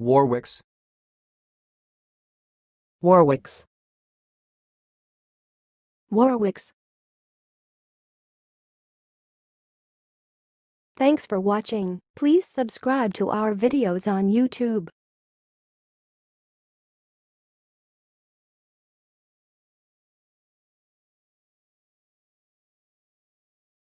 Warwick's, Warwick's, Warwick's. Thanks for watching. Please subscribe to our videos on YouTube.